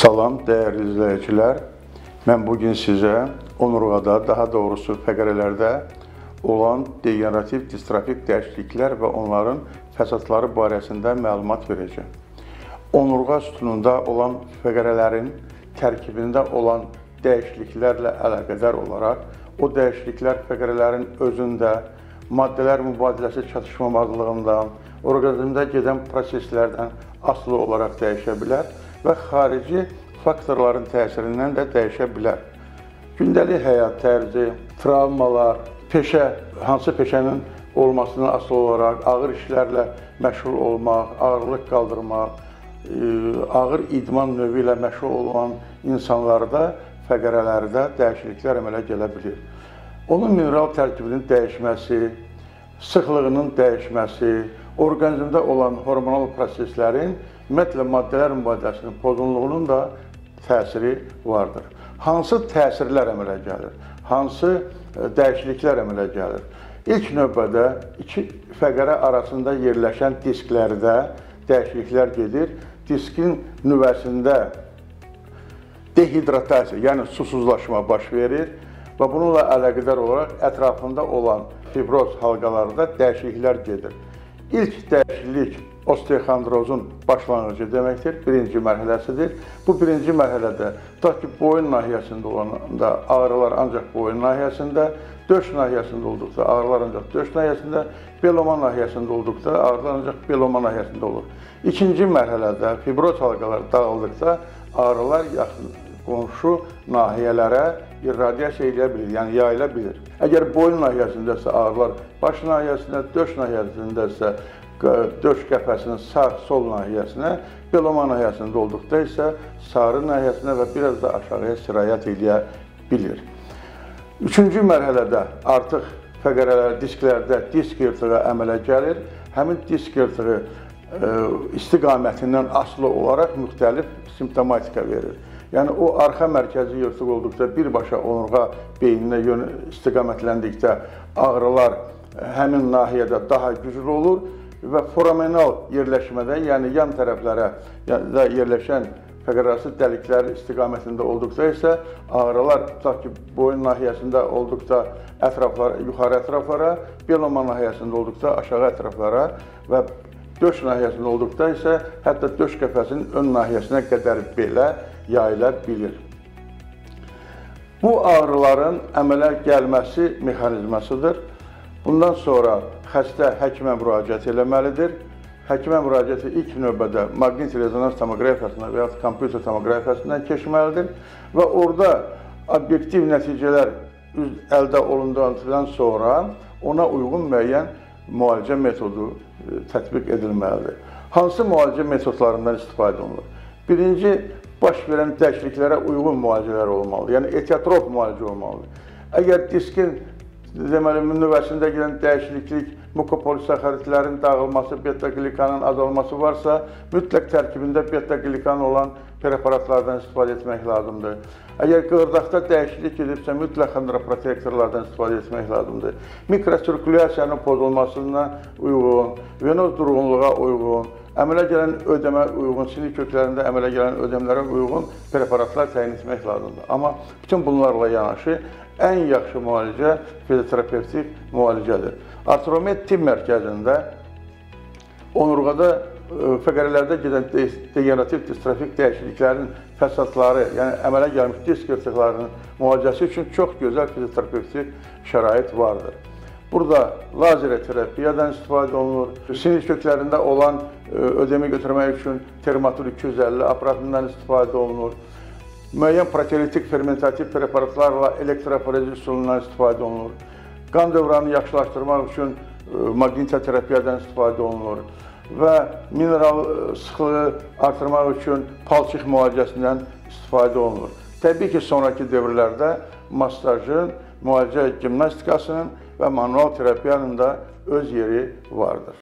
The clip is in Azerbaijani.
Salam dəyərli izləyicilər. Mən bu gün sizə onurğada, daha doğrusu fəqərələrdə olan degenerativ distrofik dəyişikliklər və onların fəsadları barəsində məlumat verəcəm. Onurğa sütununda olan fəqərələrin tərkibində olan dəyişikliklərlə əlaqədar olaraq o dəyişikliklər fəqərələrin özündə maddələr mübadiləsi çatışmamazlığından, orqanizmdə gedən proseslərdən asılı olaraq dəyişə bilər və xarici faktorların təsirindən də dəyişə bilər. Gündəlik həyat tərzi, travmalar, peşə, hansı peşənin olmasına asılı olaraq ağır işlərlə məşğul olmaq, ağırlıq qaldırmaq, e, ağır idman növü ilə məşğul olan insanlarda fəqərələrdə dəyişikliklər əmələ gələ bilir. Onun mineral tərkibinin dəyişməsi, sıxlığının dəyişməsi, orqanizmdə olan hormonal proseslərin ümumiyyətlə maddələr mübadiləsinin pozğunluğunun da təsiri vardır. Hansı təsirlər əmələ gəlir? Hansı e, dəyişikliklər əmələ gəlir? İlk növbədə iki fəqərə arasında yerləşən disklərdə dəyişikliklər gedir. Diskin nüvəsində dehidratasiya, yəni susuzlaşma baş verir və bununla əlaqədar olaraq ətrafında olan fibroz halqalarında dəyişikliklər gedir. İlk dəyişiklik osteoxondrozun başlanğıcı deməkdir, birinci mərhələsidir. Bu birinci mərhələdə tutaq ki, boyun nahiyəsində olanda ağrılar ancaq boyun nahiyəsində, döş nahiyəsində olduqda ağrılar ancaq döş nahiyəsində, beloma nahiyəsində olduqda ağrılar ancaq beloma nahiyəsində olur. İkinci mərhələdə fibroz halqaları dağıldıqda ağrılar yaxın qonşu nahiyələrə irradiasiya edə bilir, yəni yayıla bilir. Əgər boyun nahiyəsindəsə ağrılar, baş nahiyəsində, döş nahiyəsindəsə döş qəfəsinin sağ, sol nahiyəsinə, beloma nahiyəsində olduqda isə sarı nahiyəsinə və biraz da aşağıya sirayət edə bilir. Üçüncü mərhələdə artıq fəqərələr, disklərdə disk yırtığı əmələ gəlir. Həmin disk yırtığı istiqamətindən asılı olaraq müxtəlif simptomatika verir. Yəni o arxa mərkəzi yırtıq olduqda birbaşa onurğa beyninə yön istiqamətləndikdə ağrılar həmin nahiyədə daha güclü olur və foraminal yerləşmədə, yəni yan tərəflərə də yerləşən fəqərarası dəliklər istiqamətində olduqda isə ağrılar tutaq ki, boyun nahiyəsində olduqda ətraflara, yuxarı ətraflara, beloma nahiyəsində olduqda aşağı ətraflara və döş nahiyəsində olduqda isə hətta döş qəfəsinin ön nahiyəsinə qədər belə yayıla bilir. Bu ağrıların əmələ gəlməsi mexanizmasıdır. Bundan sonra xəstə həkimə müraciət eləməlidir. Həkimə müraciəti ilk növbədə maqnit rezonans tomoqrafiyasına və ya kompüter tomoqrafiyasından keçməlidir və orada obyektiv nəticələr əldə olunduqdan sonra ona uyğun müəyyən müalicə metodu e, tətbiq edilməlidir. Hansı müalicə metodlarından istifadə olunur? Birinci, baş verən dəyişikliklərə uyğun müalicələr olmalıdır. Yəni etiyatrof müalicə olmalıdır. Əgər diskin deməli nüvəsində gedən dəyişiklik, mukopolisakharidlərin dağılması, beta-glikanın azalması varsa, mütləq tərkibində beta-glikan olan preparatlardan istifadə etmək lazımdır. Əgər qığırdaqda dəyişiklik edibsə, mütləq xondroprotektorlardan istifadə etmək lazımdır. Mikrosirkulyasiyanın pozulmasına uyğun, venoz durğunluğa uyğun, əmələ gələn ödəmə uyğun, sinir köklərində əmələ gələn ödəmlərə uyğun preparatlar təyin etmək lazımdır. Amma bütün bunlarla yanaşı ən yaxşı müalicə fizioterapevtik müalicədir. Artromed tibb mərkəzində onurğada e, fəqərələrdə gedən degenerativ distrofik dəyişikliklərin fəsadları, yəni əmələ gəlmiş disk yırtıqlarının müalicəsi üçün çox gözəl fizioterapevtik şərait vardır. Burada lazer terapiyadan istifadə olunur. Sinir köklərində olan e, ödəmi götürmək üçün termatur 250 aparatından istifadə olunur. Müəyyən proteolitik fermentativ preparatlarla elektroforez üsulundan istifadə olunur. Qan dövranını yaxşılaşdırmaq üçün e, maqnitoterapiyadan istifadə olunur və mineral e, sıxlığı artırmaq üçün palçıq müalicəsindən istifadə olunur. Təbii ki, sonrakı dövrlərdə masajın, müalicə gimnastikasının və manual terapiyanın da öz yeri vardır.